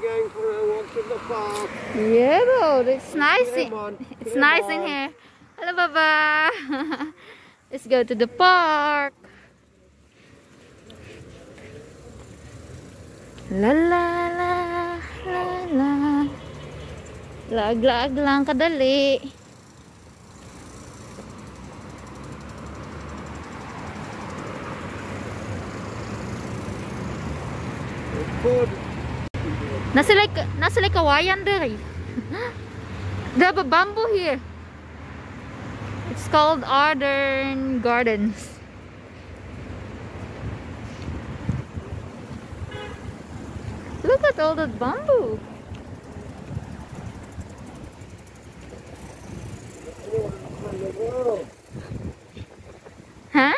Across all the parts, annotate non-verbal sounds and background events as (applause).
going for a walk to the park. Yeah, though. It's nice. In- on, (laughs) It's come nice in here. Hello, Baba. (laughs) Let's go to the park. La la la la la. Lag-lag lang kadali. Good. Nasa like nasa like kawayan there. (laughs) They have a bamboo here. It's called Arderne Gardens. Look at all that bamboo. Huh?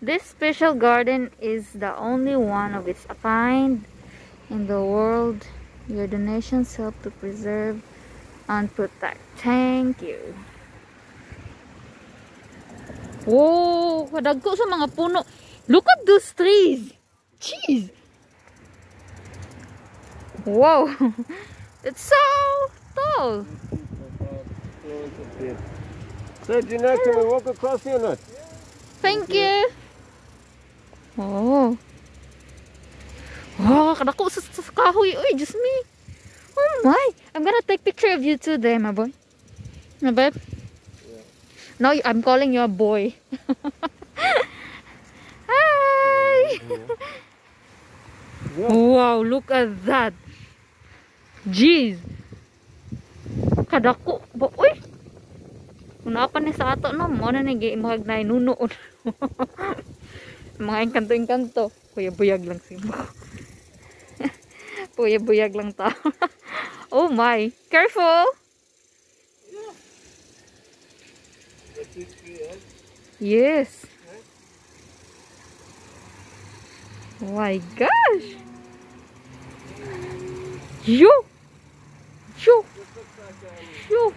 This special garden is the only one of its kind in the world. Your donations help to preserve and protect. Thank you. Oh, kadagko sa mga puno. Look at those trees. Jeez. Wow. (laughs) It's so tall. So, Jeanette, can we walk across here or not? Thank you. Oh. Wow, kadako sa, sa kahoy. Uy, just me. Oh my. I'm gonna take picture of you too there, my boy. My babe. No, I'm calling you a boy. (laughs) Hi. Yeah. Wow, look at that. Jeez. Kadako. Uy. Una pa ni sa ato no, mo na ni mag na nunoon. (laughs) Mga engkanto-engkanto. Kuya buyag lang si mo. (laughs) Kuya buyag lang (laughs) oh my. Careful. Yes. Oh my gosh. Yo. Yo. Yo.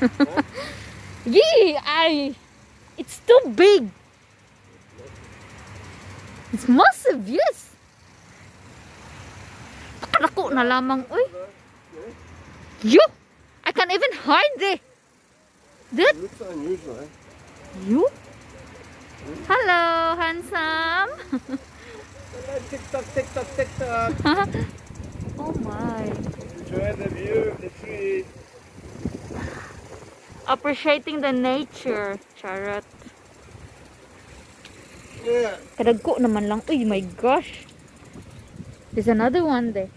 (laughs) Yee, I. It's too big. It's massive, yes. Nakalako na lamang, uy. Yo! I can't even hide there. That, It looks unusual, eh? you? Hello, handsome. Tick tock, tick tock, tick tock. oh my. Enjoy the view of the trees. Appreciating the nature. Charot. Yeah. Kadagko naman lang. Uy, my gosh. There's another one there.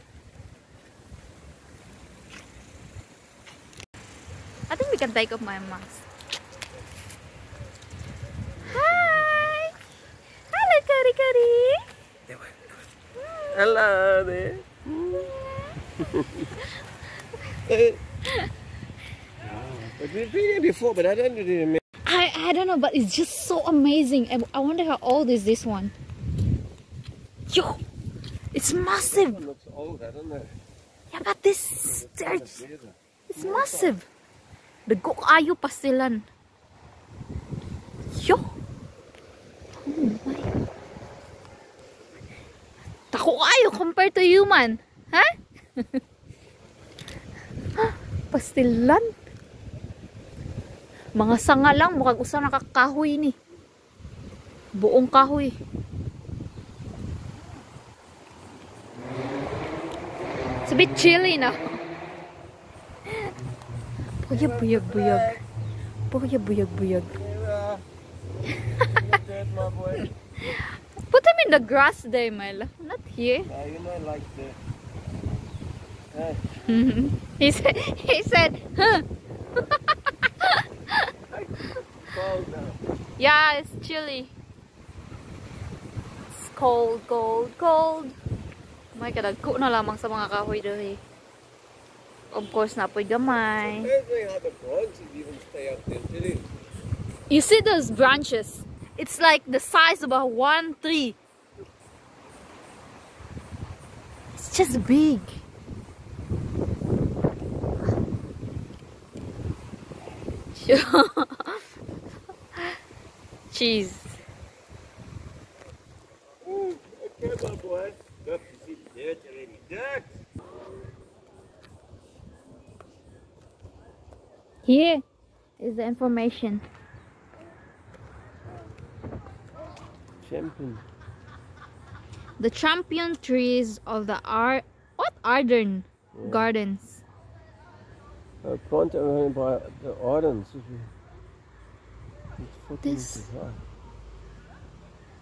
I think we can take off my mask. Hi! Hello, Kari Kari! Hello there. But we've been here before, but I don't really remember. I, I don't know, but it's just so amazing. I, I wonder how old is this one. Yo! It's massive! It looks old, I don't know. Yeah, but this, Kind it's, of leather. it's massive. Dago kaayo pa silan. Yo! Oh my. Tako kayo compared to human. Ha? Pastilan. Mga sanga lang, mukhang usa nakakahoy ni. Buong kahoy. It's a bit chilly now. Buyag, buyag, buyag. Buyag, buyag, buyag. Here, uh, look good, my boy. Put him in the grass there, Mel. Not here. Uh, you know, like the. Uh, he said, he said, huh? cold now. Yeah, it's chilly. It's cold, cold, cold. May kadagko na lamang sa mga kahoy dali. Of course, napoy gamay. Amazing how the branches even stay up there, chilling. You see those branches? It's like the size of a one tree. It's just big. (laughs) Cheese. Okay, my boy. Look, you see the dirt already. Dirt! Here is the information. Champion. The champion trees of the Ar what Arderne Yeah. Gardens. Uh, plant around by the Ardernes. It's 14 This- high.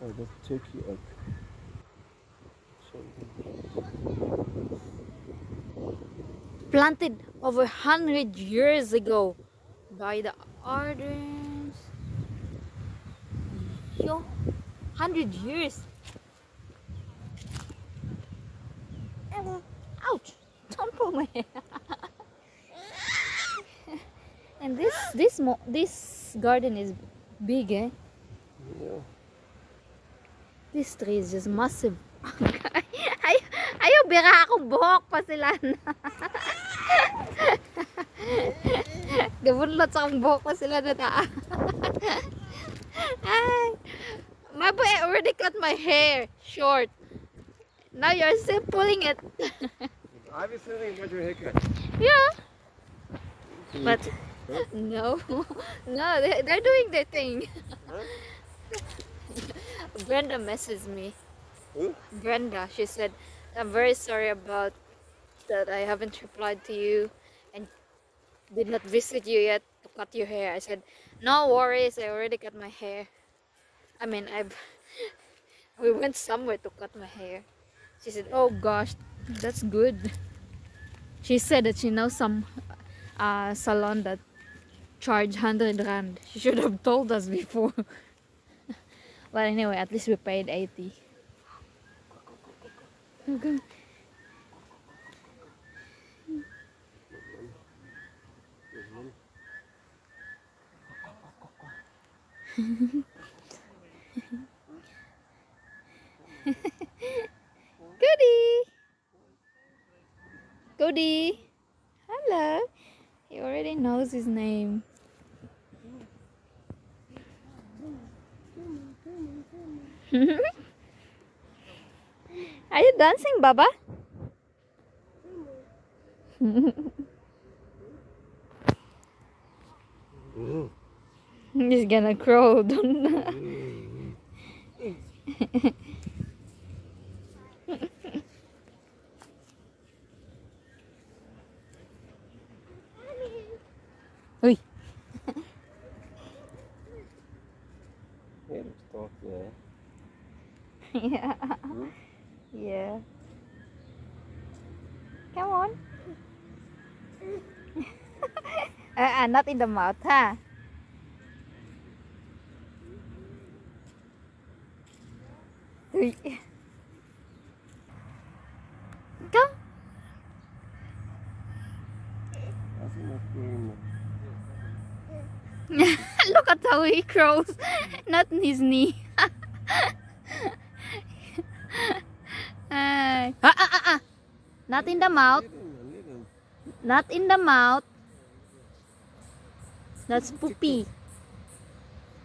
Oh, that's Turkey oak. Champion. Planted over hundred years ago by the Ardernes. Yo, hundred years. Ouch! Don't pull my hair. (laughs) and this this mo this garden is big, eh? Yeah. This tree is just massive. (laughs) bira akong buhok pa sila. Gabunlot sa akong buhok pa sila na ta. ay, my boy, I already cut my hair short. Now you're still pulling it. Obviously, they got your haircut. yeah, but no, no, they, they're doing their thing. Huh? Brenda messaged me. Who? Brenda, she said, I'm very sorry about that I haven't replied to you and did not visit you yet to cut your hair. I said, no worries, I already cut my hair. I mean, I've (laughs) we went somewhere to cut my hair. She said, oh gosh, that's good. She said that she knows some uh, salon that charge 100 rand. She should have told us (laughs) before. but anyway, at least we paid 80. Goody! Goody! Hello! He already knows his name. (laughs) Are you dancing, Baba? Mm. He's gonna crawl, don't (laughs) Uy. Yeah, looks dark there. Yeah. Come on. (laughs) uh, uh, not in the mouth, huh? Green. (laughs) (laughs) Look at how he crawls, Not in his knee. Not in the mouth. Not in the mouth. That's poopy.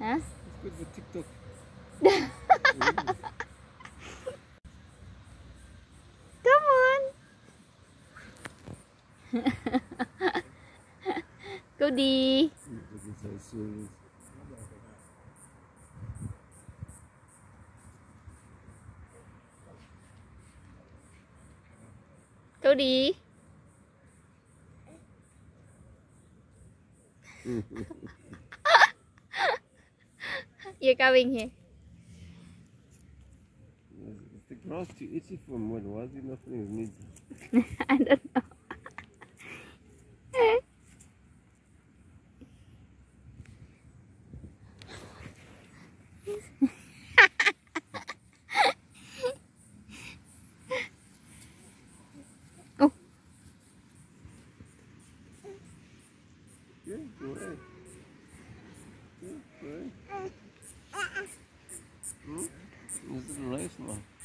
Huh? (laughs) Come on. (laughs) Goody. This is so serious. Goody. You're coming here. The grass too itchy for? Why is he not feeling his needs? (laughs) I don't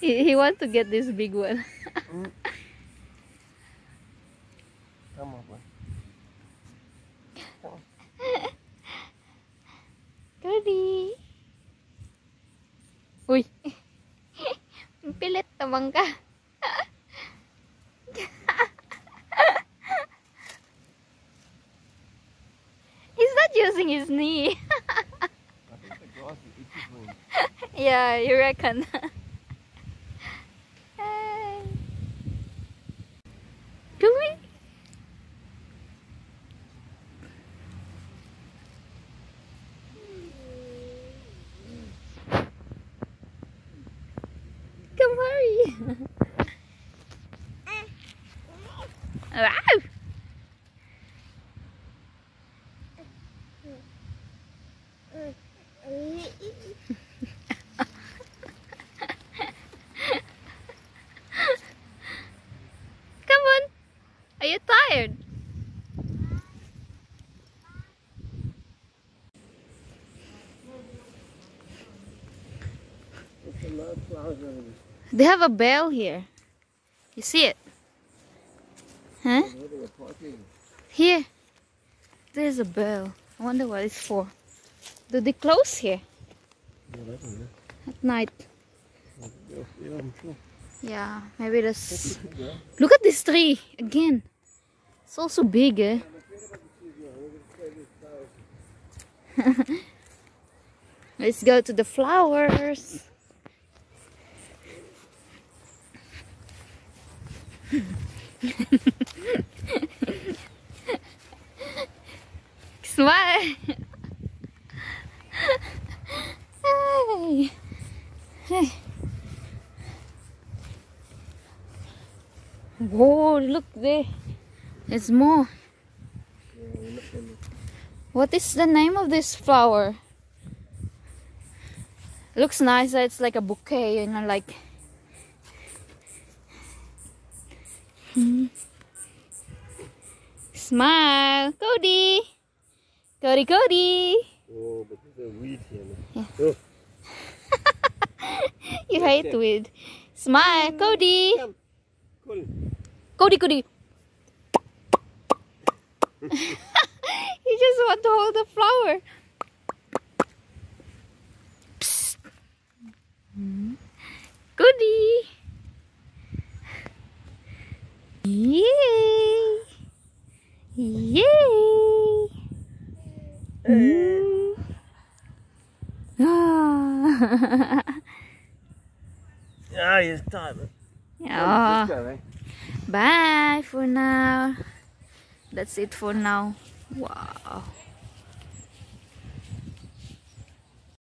He, he wants to get this big one. Come on, boy. Come on. Uy. Pilit naman ka. He's not using his knee. (laughs) yeah, you reckon? (laughs) hey. Come here. Come hurry. wow. Come on. Are you tired? The flowers. They have a bell here. You see it? Huh? Here. There's a bell. I wonder what it's for. Do they close here at night? yeah. Yeah, maybe that's. Look at this tree again. It's also big, eh? (laughs) Let's go to the flowers. Smile. hey. Hey. Whoa, look there. There's more. What is the name of this flower? Looks nice. It's like a bouquet, you know, like. Mm-hmm. Smile, Cody. Cody, Cody. Oh, but there's a weed here. Yeah. Oh, (laughs) You hate weed. Smile, Cody. Cool. Cody, Cody. you (laughs) just want to hold the flower. Psst. Mm-hmm. Goody. Yay. Yay. Mm. (laughs) Ah. It's time. yeah. Eh? Bye for now. That's it for now. Wow.